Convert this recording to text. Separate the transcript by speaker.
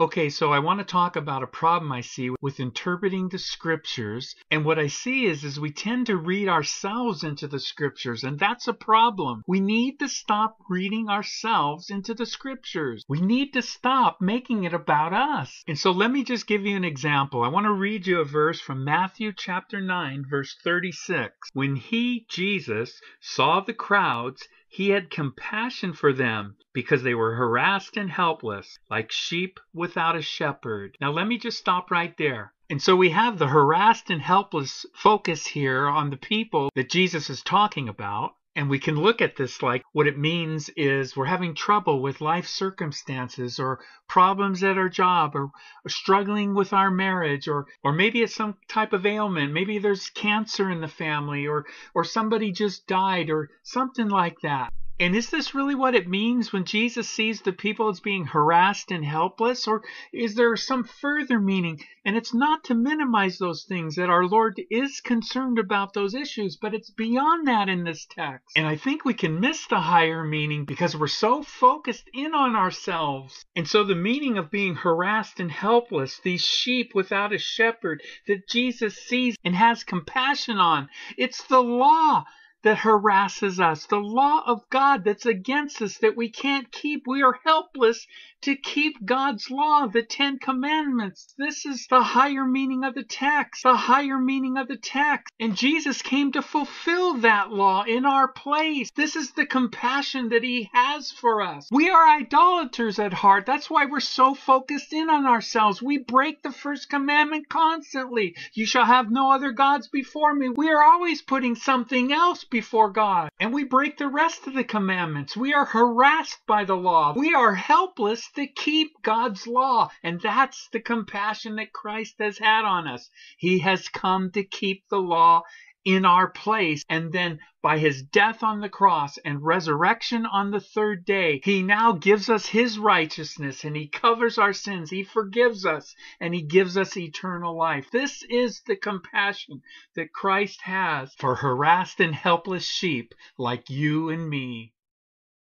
Speaker 1: Okay, so I want to talk about a problem I see with interpreting the scriptures. And what I see is, is we tend to read ourselves into the scriptures, and that's a problem. We need to stop reading ourselves into the scriptures. We need to stop making it about us. And so let me just give you an example. I want to read you a verse from Matthew chapter 9, verse 36. When he, Jesus, saw the crowds, he had compassion for them because they were harassed and helpless, like sheep without a shepherd. Now, let me just stop right there. And so we have the harassed and helpless focus here on the people that Jesus is talking about. And we can look at this like what it means is we're having trouble with life circumstances or problems at our job or, struggling with our marriage or or maybe it's some type of ailment. Maybe there's cancer in the family or or somebody just died or something like that. And is this really what it means when Jesus sees the people as being harassed and helpless? Or is there some further meaning? And it's not to minimize those things that our Lord is concerned about those issues, but it's beyond that in this text. And I think we can miss the higher meaning because we're so focused in on ourselves. And so the meaning of being harassed and helpless, these sheep without a shepherd that Jesus sees and has compassion on, it's the law that harasses us, the law of God that's against us that we can't keep. We are helpless to keep God's law, the Ten Commandments. This is the higher meaning of the text, the higher meaning of the text. And Jesus came to fulfill that law in our place. This is the compassion that He has for us. We are idolaters at heart. That's why we're so focused in on ourselves. We break the first commandment constantly. You shall have no other gods before me. We are always putting something else before God. And we break the rest of the commandments. We are harassed by the law. We are helpless to keep God's law. And that's the compassion that Christ has had on us. He has come to keep the law in our place. And then by his death on the cross and resurrection on the third day, he now gives us his righteousness and he covers our sins. He forgives us and he gives us eternal life. This is the compassion that Christ has for harassed and helpless sheep like you and me.